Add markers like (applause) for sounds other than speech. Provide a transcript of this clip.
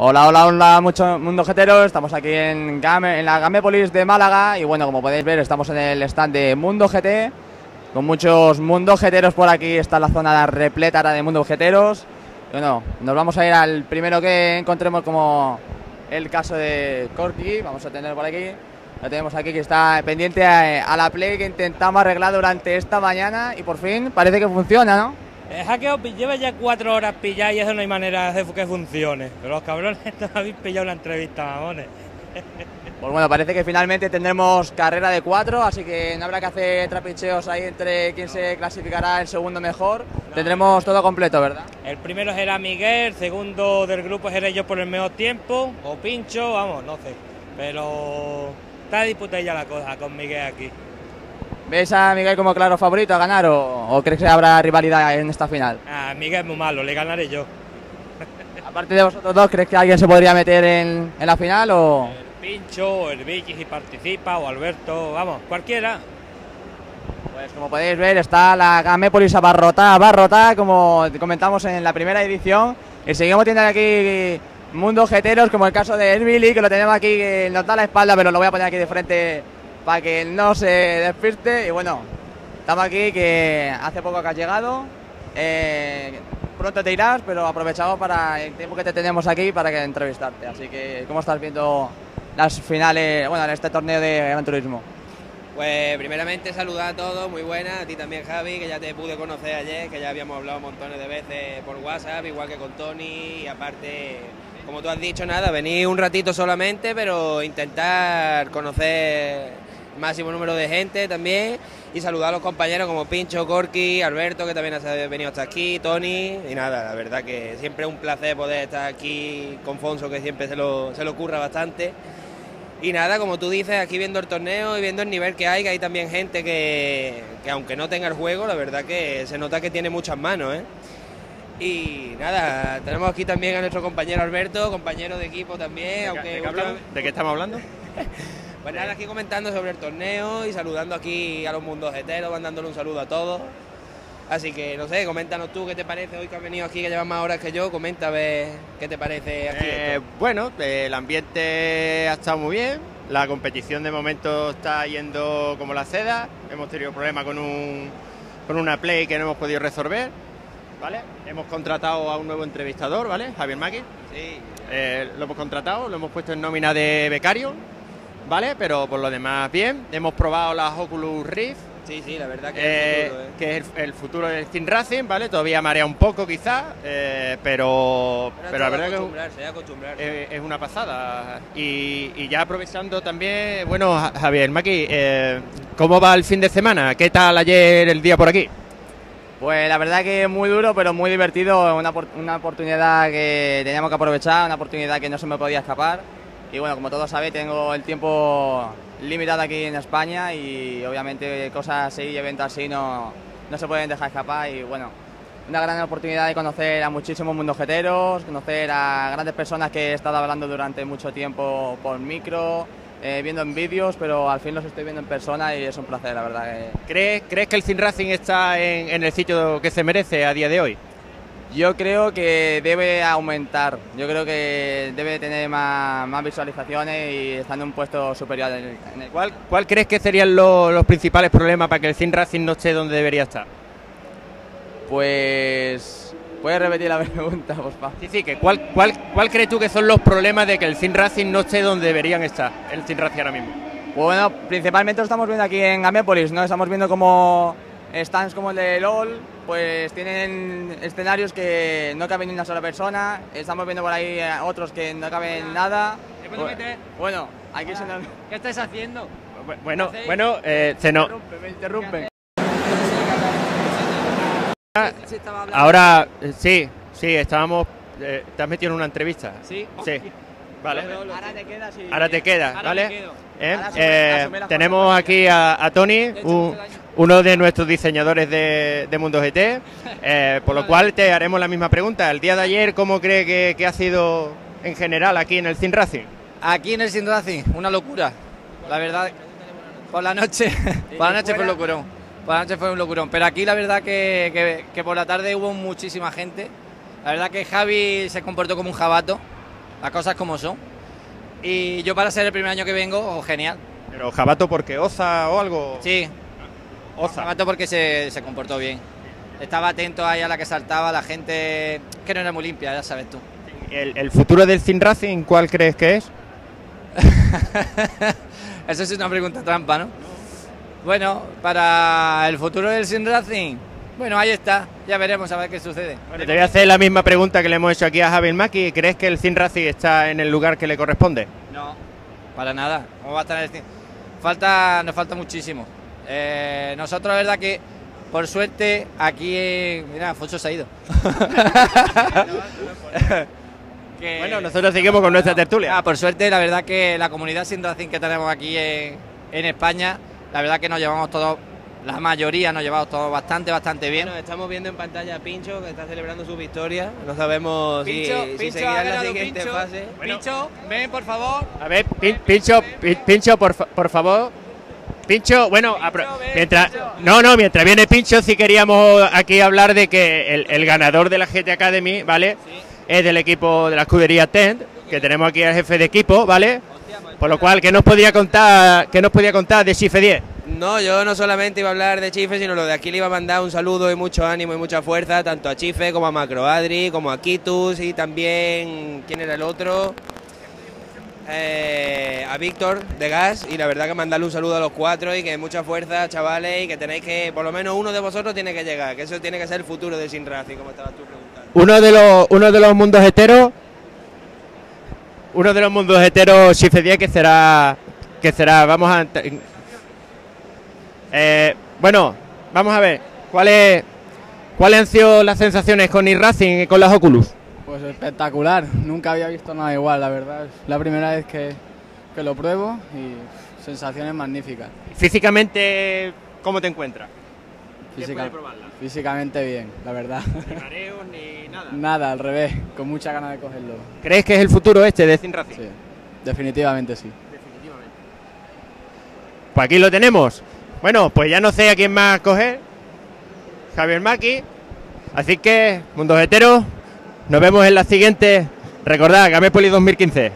Hola, hola, hola, mucho mundo jetero. Estamos aquí en, Game, en la Gamepolis de Málaga y bueno, como podéis ver, estamos en el stand de Mundo GT con muchos Mundo Jeteros por aquí. Está la zona repleta ahora de Mundo Jeteros. Bueno, nos vamos a ir al primero que encontremos como el caso de Corky. Vamos a tener por aquí. Lo tenemos aquí que está pendiente a, a la play que intentamos arreglar durante esta mañana y por fin parece que funciona, ¿no? El hackeo lleva ya cuatro horas pillado y eso no hay manera de que funcione. Pero los cabrones (laughs) no habéis pillado la entrevista, mamones. (laughs) Pues bueno, parece que finalmente tendremos carrera de cuatro, así que no habrá que hacer trapicheos ahí entre quién se clasificará el segundo mejor. Tendremos todo completo, ¿verdad? El primero será Miguel, el segundo del grupo seré yo por el mejor tiempo, o Pincho, vamos, no sé. Pero está disputada ya la cosa con Miguel aquí. ¿Ves a Miguel como claro favorito a ganar o, o crees que habrá rivalidad en esta final? Ah, Miguel es muy malo, le ganaré yo. (laughs) Aparte de vosotros dos, ¿crees que alguien se podría meter en, en la final o...? El Pincho, el Vicky si participa, o Alberto, vamos, cualquiera. Pues como podéis ver está la Gamépolis abarrotada, abarrotada, como comentamos en la primera edición. Y seguimos teniendo aquí mundos jeteros, como el caso de Billy, que lo tenemos aquí, que nos da la espalda, pero lo voy a poner aquí de frente para que no se despiste. Y bueno, estamos aquí, que hace poco que has llegado. Eh, pronto te irás, pero aprovechamos para el tiempo que te tenemos aquí para que entrevistarte. Así que, ¿cómo estás viendo las finales, bueno, en este torneo de Gran Turismo? Pues primeramente saludar a todos, muy buena, a ti también Javi, que ya te pude conocer ayer, que ya habíamos hablado montones de veces por WhatsApp, igual que con Tony, y aparte, como tú has dicho, nada, venir un ratito solamente, pero intentar conocer máximo número de gente también, y saludar a los compañeros como Pincho, Corky, Alberto, que también ha venido hasta aquí, Tony, y nada, la verdad que siempre es un placer poder estar aquí con Fonso, que siempre se lo, se lo ocurra bastante. Y nada, como tú dices, aquí viendo el torneo y viendo el nivel que hay, que hay también gente que, que aunque no tenga el juego, la verdad que se nota que tiene muchas manos, ¿eh? Y nada, tenemos aquí también a nuestro compañero Alberto, compañero de equipo también, aunque... ¿De qué, hablamos? ¿De qué estamos hablando? (laughs) Pues nada, aquí comentando sobre el torneo y saludando aquí a los mundos heteros, mandándole un saludo a todos. Así que, no sé, coméntanos tú qué te parece hoy que has venido aquí, que llevas más horas que yo, comenta a ver qué te parece aquí. Eh, esto. bueno, el ambiente ha estado muy bien, la competición de momento está yendo como la seda, hemos tenido problemas con, un, con una play que no hemos podido resolver, ¿vale? Hemos contratado a un nuevo entrevistador, ¿vale? Javier Maki. Sí, Eh, lo hemos contratado, lo hemos puesto en nómina de becario, ¿vale? Pero por lo demás bien, hemos probado las Oculus Rift, sí, sí, la verdad que eh, es el futuro, ¿eh? que es el, el futuro del Steam Racing, ¿vale? Todavía marea un poco quizás, eh, pero, Pero pero la verdad que acostumbrarse, que acostumbrarse. eh, es una pasada. Y, y ya aprovechando también, bueno, Ja- Javier Maki, eh, ¿cómo va el fin de semana? ¿Qué tal ayer el día por aquí? Pues la verdad que muy duro, pero muy divertido, una, una oportunidad que teníamos que aprovechar, una oportunidad que no se me podía escapar. Y bueno, como todos sabéis, tengo el tiempo limitado aquí en España y obviamente cosas así eventos así no, no se pueden dejar escapar. Y bueno, una gran oportunidad de conocer a muchísimos mundojeteros, conocer a grandes personas que he estado hablando durante mucho tiempo por micro, eh, viendo en vídeos, pero al fin los estoy viendo en persona y es un placer, la verdad. ¿Crees, crees que el Steam Racing está en el sitio que se merece a día de hoy? Yo creo que debe aumentar, yo creo que debe tener más, más visualizaciones y estar en un puesto superior en el, en el- ¿Cuál, cuál crees que serían lo- los principales problemas para que el Steam Racing no esté donde debería estar? Pues... ¿Puedes repetir la (laughs) pregunta, por favor? Sí, sí, que ¿cuál, cuál, ¿cuál crees tú que son los problemas de que el Steam Racing no esté donde deberían estar el Steam Racing ahora mismo? Bueno, principalmente lo estamos viendo aquí en Gamépolis, ¿no? Estamos viendo como stands como el de LOL, pues tienen escenarios que no caben ni una sola persona. Estamos viendo por ahí eh, otros que no caben nada. ¿Te puedo meter? Bueno, aquí se nos... ¿Qué estáis haciendo? Bu- Bueno, bueno, eh, se nos... me interrumpen. Ahora, eh, sí, sí, estábamos... eh, ¿Te has metido en una entrevista? ¿Sí? Sí, vale. Ahora te quedas y... Ahora te quedas, Ahora ¿vale? ¿Eh? Ahora asume- Eh, asume tenemos aquí a, a Tony, un- uno de nuestros diseñadores de, de Mundo GT, eh, por lo cual te haremos la misma pregunta. El día de ayer, ¿cómo cree que, que ha sido en general aquí en el Team Racing? Aquí en el Sin Racing, una locura. La verdad, por la noche, (laughs) por la noche fue un locurón. Por la noche fue un locurón. Pero aquí la verdad que, que- que por la tarde hubo muchísima gente. La verdad que Javi se comportó como un jabato. Las cosas como son. Y yo para ser el primer año que vengo, oh, genial. Pero Jabato porque Oza o algo. Sí, Oza. Jabato porque se, se comportó bien. Estaba atento ahí a la que saltaba, la gente que no era muy limpia, ya sabes tú. El, el futuro del Sin Racing, ¿cuál crees que es? (laughs) Eso es una pregunta trampa, ¿no? Bueno, para el futuro del Sin Racing, bueno, ahí está, ya veremos a ver qué sucede. Bueno, te voy a hacer la misma pregunta que le hemos hecho aquí a Javier Maki. ¿Crees que el Sin Racing está en el lugar que le corresponde? No, para nada. ¿Cómo va a estar el Sin- Falta, nos falta muchísimo. Eh, nosotros, la verdad que, por suerte, aquí, eh, mira, Fonso se ha ido. (laughs) Que- Bueno, nosotros seguimos con nuestra tertulia. Ah, por suerte, la verdad que la comunidad sin Racing que tenemos aquí en, en España, la verdad que nos llevamos todos, la mayoría nos llevamos todos bastante, bastante bien. Bueno, estamos viendo en pantalla a Pincho que está celebrando su victoria. No sabemos si- Pincho, si, Pincho, seguirá en la siguiente Pincho. fase. Pincho, ven por favor. A ver, Pin- Pincho, Pin- Pincho, por, por favor. Pincho, bueno, ven, mientras, Pincho. no, no, mientras viene Pincho, sí queríamos aquí hablar de que el, el ganador de la GT Academy, ¿vale? Es del equipo de la escudería Tent, que tenemos aquí al jefe de equipo, ¿vale? Por lo cual, ¿qué nos podía contar, qué nos podía contar de Chife 10? No, yo no solamente iba a hablar de Chife, sino lo de aquí le iba a mandar un saludo y mucho ánimo y mucha fuerza, tanto a Chife como a Macroadri, como a Kitus y también, ¿quién era el otro? Eh, a Víctor de Gas y la verdad que mandarle un saludo a los cuatro y que mucha fuerza, chavales, y que tenéis que, por lo menos uno de vosotros tiene que llegar, que eso tiene que ser el futuro de Sin Racing, como estabas tú preguntando. Uno de los, uno de los mundos heteros, uno de los mundos heteros Chife 10 que será, que será, vamos a, eh, bueno, vamos a ver, ¿cuáles, cuáles han sido las sensaciones con Racing y con las Oculus? Pues espectacular, nunca había visto nada igual, la verdad. Es la primera vez que, que lo pruebo y sensaciones magníficas. Físicamente, ¿cómo te encuentras? Física- físicamente bien, la verdad. Ni (laughs) mareos ni nada. nada, al revés, con mucha ganas de cogerlo. ¿Crees que es el futuro este de Sin Racing? Sí, definitivamente sí. Pues aquí lo tenemos. Bueno, pues ya no sé a quién más coger. Javier Maki. Así que, Mundos Heteros, nos vemos en la siguiente. Recordad, Gamepoli 2015.